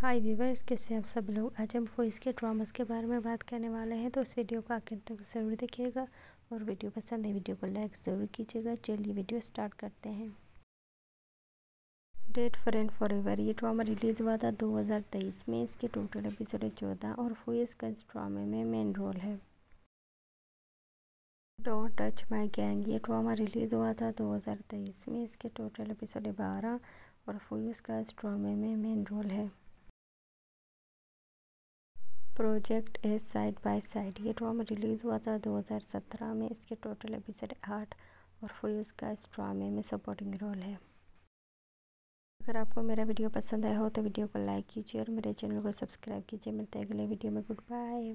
हाय viewers कैसे आप सब लोग? आज हम फॉइस के ड्रामास के बारे में बात करने वाले हैं तो इस वीडियो को आखिर तक ज़रूर देखिएगा और वीडियो पसंद है वीडियो को लाइक ज़रूर कीजिएगा। चलिए वीडियो स्टार्ट करते हैं। डेट फ्रेंड फॉर एवर ये ड्रामा रिलीज़ हुआ था 2023 में। इसके टोटल एपिसोड है चौदह और फॉइस का इस ड्रामे में मेन रोल है। डोंट टच माई गैंग ये ड्रामा रिलीज़ हुआ था 2023 में। इसके टोटल एपिसोड है बारह और फॉइस का इस ड्रामे में मेन रोल है। Project S side by side. ये ड्रामा रिलीज़ हुआ था 2017 में। इसके टोटल एपिसोड आठ और फ्यूज़ का इस ड्रामे में सपोर्टिंग रोल है। अगर आपको मेरा वीडियो पसंद आया हो तो वीडियो को लाइक कीजिए और मेरे चैनल को सब्सक्राइब कीजिए। मिलते हैं अगले वीडियो में। Good bye